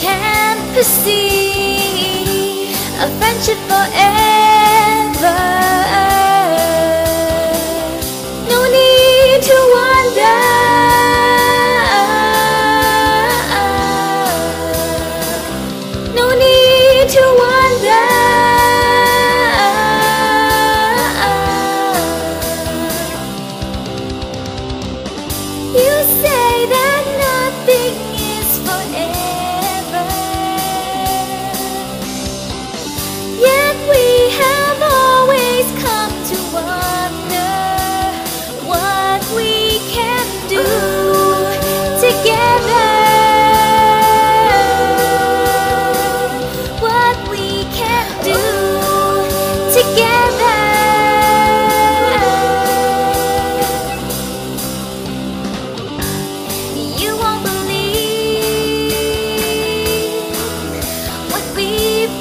Can't perceive a friendship forever.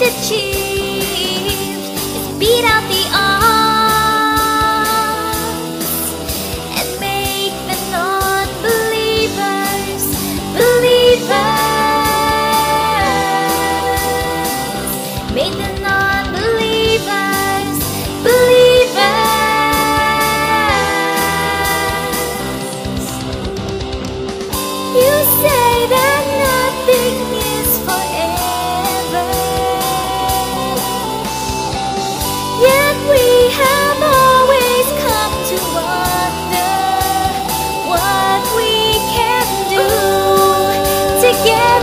achieved is beat out the odds. yeah.